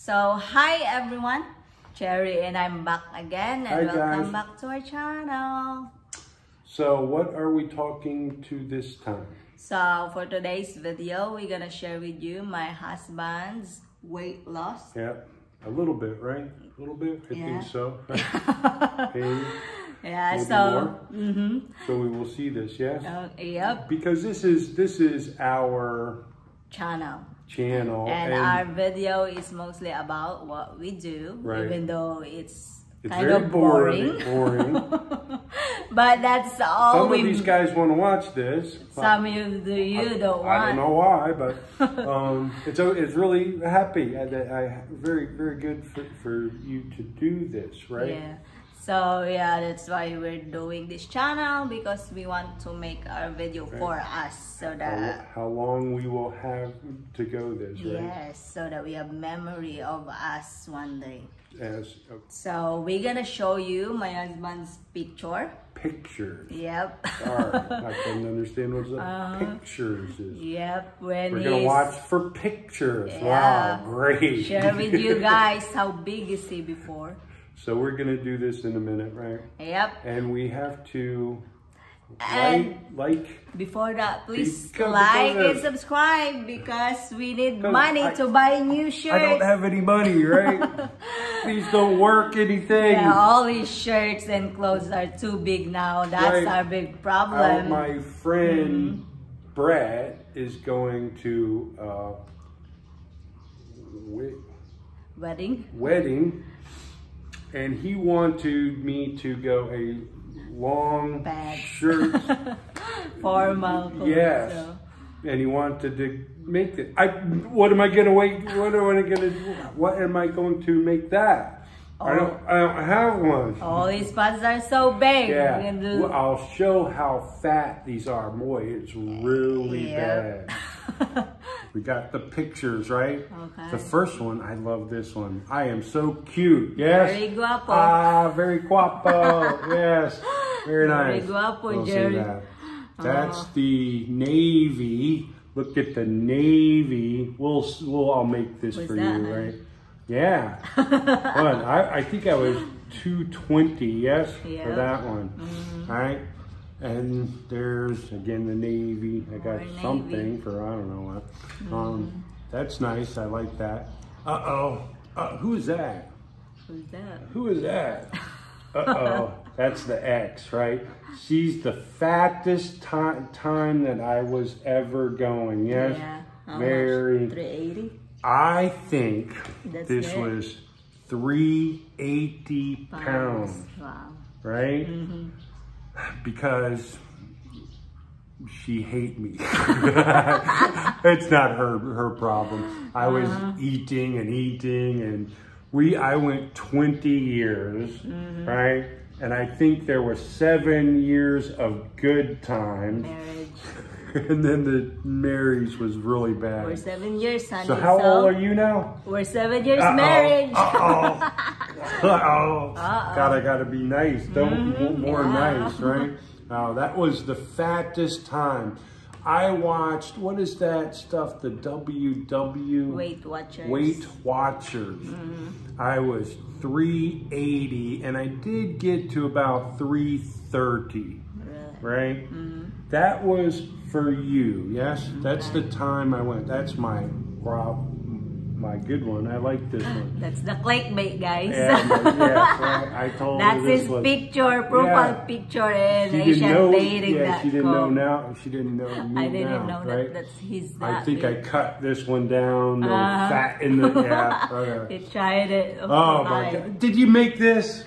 So, hi everyone. Jerry and I'm back again and Hi, welcome guys. back to our channel. So what are we talking to this time? So, for today's video, we're gonna share with you my husband's weight loss. Yeah, a little bit, right? A little bit, I Yeah. think so. Maybe, Yeah, maybe so, mm-hmm. So we will see this, yes? Uh, yep, Because this is this is our channel. Channel, And, our video is mostly about what we do, Right. even though it's, it's kind very of boring. boring. but that's all Some we of these guys want to watch this. Some of you, do you don't want. I don't know why, but um, it's it's really happy. I, I very very good for, for you to do this, right? Yeah. So yeah, that's why we're doing this channel because we want to make our video for us so that how long we will have to go this, right? yes, so that we have memory of us one day. As a So we're gonna show you my husband's picture. pictures. Yep. Alright, I couldn't understand what the Uh-huh. pictures is. yep. When We're gonna watch for pictures. Yeah. Wow, great. share with you guys how big is he before. So we're gonna do this in a minute, right? Yep. And we have to And like, like Before that, please like and subscribe because we need money I- to buy new shirts. I don't have any money, right? Please don't work anything. Yeah, all these shirts and clothes are too big now. That's Right. our big Uh, problem. my friend Mm-hmm. Brett is going to uh, wi- Wedding. wedding, and he wanted me to go a long Bad. shirt, Formal. Yes. so. and he wanted to make it. I what am I gonna wait? What am I gonna? Do? What am I going to make that? I don't. I don't have one. All these pots are so big. Yeah, We can do- well, I'll show how fat these are. Boy, it's really Yep. bad. We got the pictures, right? Okay. The first one, I love this one. I am so cute. Yes. Very guapo. Ah, very guapo. yes. Very Very nice. guapo, We'll Jerry. that. That's the navy. Look at the navy. We'll, we'll, I'll make this What's for that, you, honey? right? Yeah. One. I, I think I was 220, yes, for that one. Mm-hmm. All right. And there's again the Navy. I got More Navy. something for I don't know what. Um, that's nice. I like that. Uh oh. Uh, who's that? Who's that? Who is that? Uh oh. that's the ex, right? She's the fattest time time that I was ever going. Yes. Yeah. How Very. 380? I think That's this it. was 380 pounds, Wow. right? Mm-hmm. Because she hate me. it's not her her problem. I was Uh-huh. eating and eating and we I went 20 years, Mm-hmm. right? And I think there were 7 years of good times Marriage. and then the marriage was really bad. We're seven years, honey. So how old are you now? We're seven years Uh-oh. marriage. Uh-oh. Uh-oh. God, I gotta be nice. Don't more Mm-hmm. yeah. nice, right? Now that was the fattest time. I watched what is that stuff? The WW Weight Watchers. Weight Watchers. I was 380 and I did get to about 330 Really? right? That was for you, yes? That's the time I went. That's my wow, my good one. I like this one. That's the clickbait, guys. Yeah, yeah, right. I told That's her his was. picture, profile Yeah. picture in She didn't Asian know. dating. Yeah, she didn't know now. She didn't know me I didn't now, know right? that that's his. I that think I cut this one down. No Uh-huh. fat in the yeah. right. He tried it. Oh my god! Did you make this?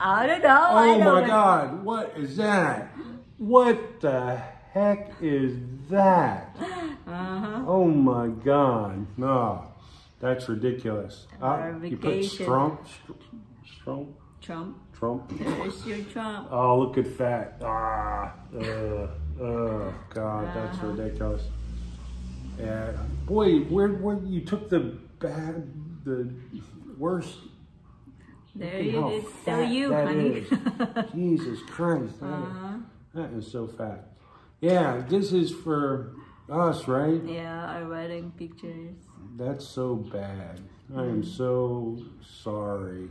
I don't know. Oh don't my know. god! What is that? What the heck is that? Uh-huh. Oh my god! No, that's ridiculous. Uh, you put strump, strump, Trump. trump. There's your Trump. Oh, look at that. Ah, uh, oh god, that's Uh-huh. ridiculous. Yeah, boy, where where you took the bad, the worst. There you fat Tell you, honey. is. Jesus Christ, that, uh-huh. that is so fat. Yeah, this is for us, right? Yeah, our wedding pictures. That's so bad. I am so sorry.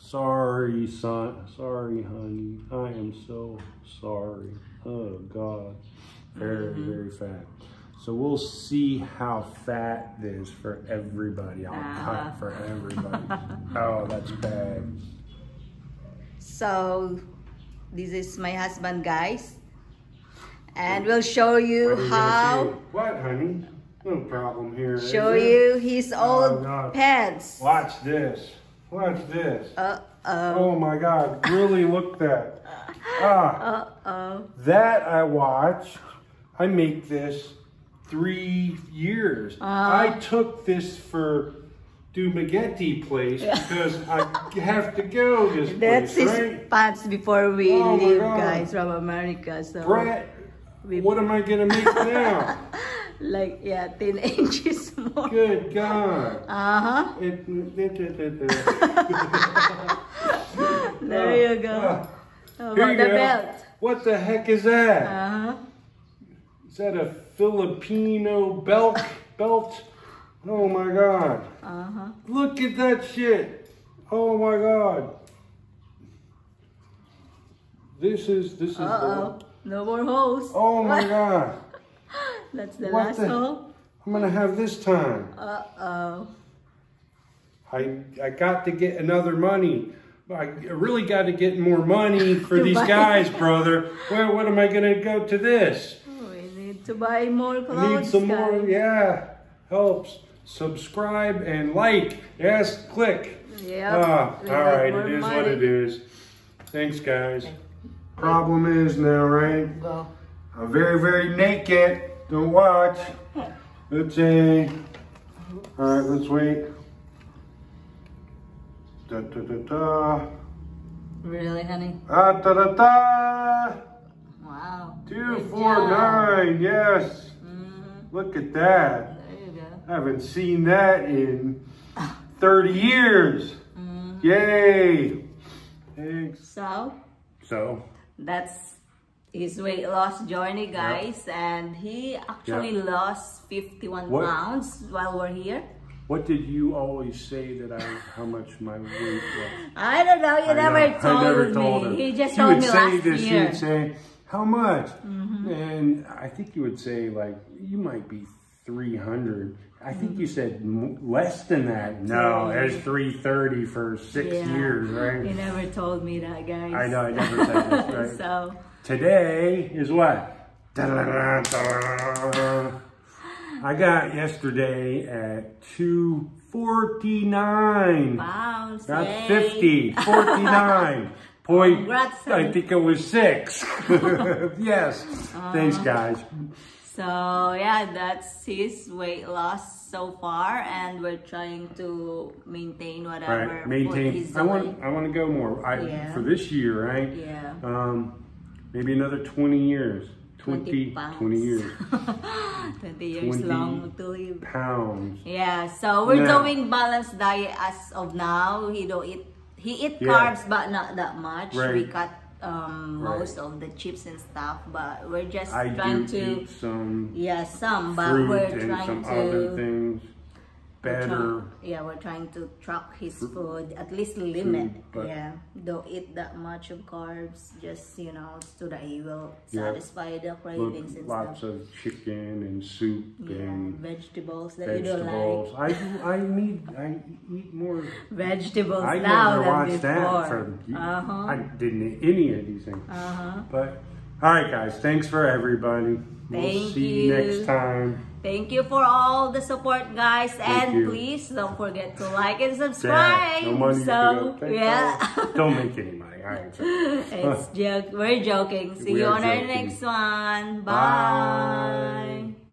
Sorry, son. Sorry, honey. I am so sorry. Oh, God. Very, very fat. So we'll see how fat it is for everybody. I'll Uh-huh. cut for everybody. oh, that's bad. So, this is my husband, guys. And we'll show you you how, do? What, honey? No problem here. show you his Oh, old God. pants. Watch this. Watch this. Uh-oh. Oh my God! Really look that. Ah, Uh-oh. that I watched. I make this three years. Uh. I took this for Dumaguete place because I have to go this That's place, his right? pants before we Oh leave, guys, from America. So, Brett, we- what am I gonna make now? like, yeah, 10 inches more. Good God! Uh-huh. There you go. How here about you the go. belt? What the heck is that? Uh-huh. Is that a Filipino belt? Belt? Oh my God! Uh-huh. Look at that shit! Oh my God! This is this is. Uh-oh. No more holes. oh my God! That's the What last the- hole. I'm gonna have this time. Uh-oh. I I got to get another money. I really got to get more money for these buy- guys, brother. Where what am I gonna go to this? We need to buy more clothes, need some more. Yeah, helps. Subscribe and like. Yes, click. Yep. Ah, we all right, it is what it is. Thanks, guys. Problem is now, right? Go. I'm very, very naked. Don't watch. Let's see. All right, let's wait. Da da da da. Really, honey? Ah da da da. Wow. Two, Good four, job. nine. Yes. Mhm. Look at that. There you go. I haven't seen that in 30 years. Mhm. Yay. Thanks. So, So, that's his weight loss journey, guys. And he actually lost 51 What? pounds while we're here. what did you always say that I, how much my weight was? I don't know. You I never, know, told I never me. told her. He just she told would me say last this, year. Mm-hmm. would say, how much? And I think you would say, like, you might be 300. I think you said m- less than that. No, there's 330 for six Yeah. years, right? You never told me that, guys. I know, I never said this, right? so, Today is what? Da-da-da-da-da. I got yesterday at 249. pounds. Not yay. 50, 49. Point, Congrats, I think it was six. yes. Thanks, Uh-huh. guys. So yeah, that's his weight loss so far, and we're trying to maintain whatever right, maintain. I want. I want to go more. I, Yeah. For this year, right? Yeah. Um, maybe another 20 years. 20, 20 20 years. 20 years 20 long to live. Pounds. Yeah, so we're Yeah. doing balanced diet as of now. He don't eat he eat Yeah. carbs but not that much. We cut um Right. most of the chips and stuff, but we're just I trying do to eat some yeah, some but we're trying some to we're Better. yeah, we're trying to track his food, at least limit. but- yeah, don't eat that much of carbs, just you know, so that he will Yeah. satisfy the cravings and lots stuff. of chicken and soup Yeah, and vegetables that you don't like. I do. I need I eat more. Vegetables I now never than watched before. that from. Uh-huh. I didn't eat any of these things. Uh-huh. But all right, guys. Thanks for everybody. We'll Thank see you you. next time. Thank you for all the support, guys, and you. please don't forget to like and Yeah, subscribe. no money so. Thank yeah, Don't make any money. All right. it's joke. We're joking. See We you on our next one. Bye. Bye.